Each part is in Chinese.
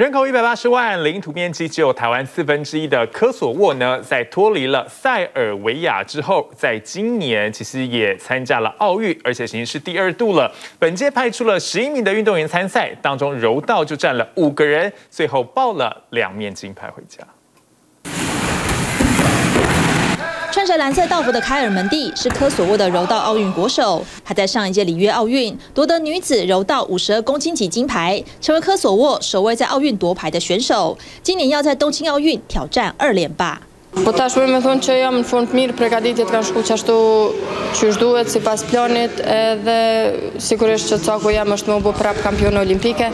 人口一百八十万，领土面积只有台湾四分之一的科索沃呢，在脱离了塞尔维亚之后，在今年其实也参加了奥运，而且已经是第二度了。本届派出了十一名的运动员参赛，当中柔道就占了五个人，最后抱了两面金牌回家。穿着蓝色道服的凯尔门蒂是科索沃的柔道奥运国手，他在上一届里约奥运夺得女子柔道五十二公斤级金牌，成为科索沃首位在奥运夺牌的选手。今年要在东京奥运挑战二连霸。Po tashmë me thonë që jam në fund të mirë, pregaditjet kanë shku qashtu që është duhet si pas planit edhe sigurisht që cako jam është më bu prap kampion olimpike.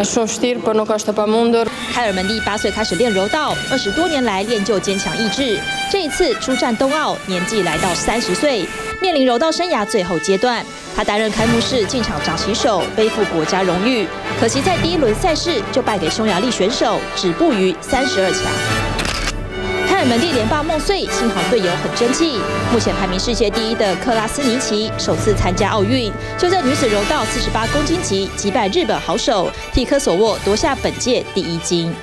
është shumë shtirë, për nuk është të pa mundur. 凯尔门蒂八岁开始练柔道，二十多年来练就坚强意志。这一次出战冬奥，年纪来到三十岁，面临柔道生涯最后阶段。他担任开幕式进场掌旗手，背负国家荣誉。可惜在第一轮赛事就败给匈牙利选手，止步于三十二强。在门蒂连霸梦碎，幸好队友很争气。目前排名世界第一的克拉斯尼奇首次参加奥运，就在女子柔道四十八公斤级击败日本好手，替科索沃夺下本届第一金。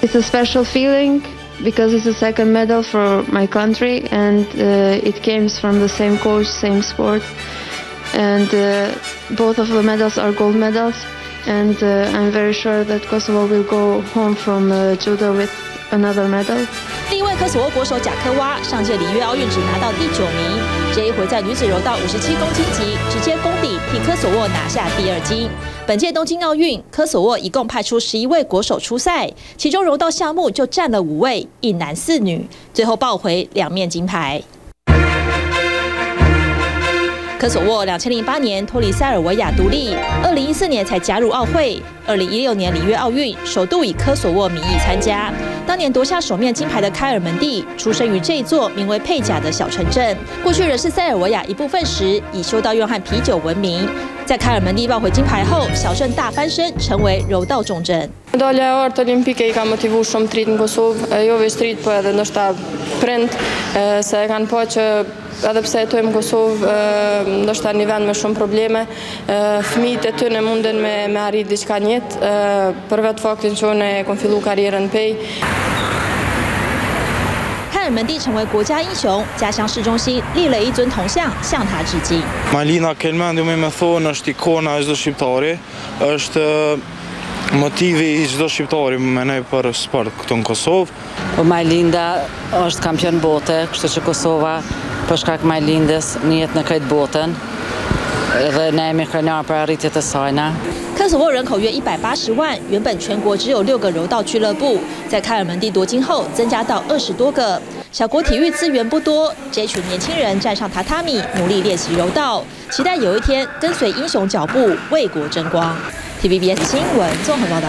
It's a special feeling because it's the second medal for my country and it came from the same coach, same sport, and both of the medals are gold medals. And I'm very sure that Kosovo will go home from judo with another medal. 科索沃国手贾科娃，上届里约奥运只拿到第九名，这一回在女子柔道五十七公斤级直接攻顶，替科索沃拿下第二金。本届东京奥运，科索沃一共派出十一位国手出赛，其中柔道项目就占了五位，一男四女，最后抱回两面金牌。科索沃两千零八年脱离塞尔维亚独立，二零一四年才加入奥会，二零一六年里约奥运首度以科索沃名义参加。当年夺下首面金牌的开尔门蒂，出生于这座名为佩贾的小城镇。过去仍是塞尔维亚一部分时，以修道院和啤酒闻名。在凯尔门蒂抱回金牌后，小镇大翻身，成为柔道重镇。Medalja e ortë olimpike i ka motivu shumë të rritë në Kosovë, jo veç të rritë, po edhe ndoshta prind, se e kanë po që edhe pse jetojmë në Kosovë, ndoshta një vend me shumë probleme, fëmijët e tyre munden me me arrit diçka në jetë, për vetë faktin që unë e kam fillu karrierën pej. 凯尔门蒂成为国家英雄，家乡市中心立了一尊铜像向他致敬。 Malina Kelmen, ju me me thonë, është ikona e çdo shqiptari, është motivi i çdo shqiptari me ne për sport këtu në Kosovë. Po Majlinda është kampion bote, kështu që Kosova për shkak Majlindës njët në këtë botën 科索沃人口约一百八十万，原本全国只有六个柔道俱乐部，在开尔门蒂夺金后增加到二十多个。小国体育资源不多，这群年轻人站上榻榻米，努力练习柔道，期待有一天跟随英雄脚步，为国争光。TVBS 新闻综合报道。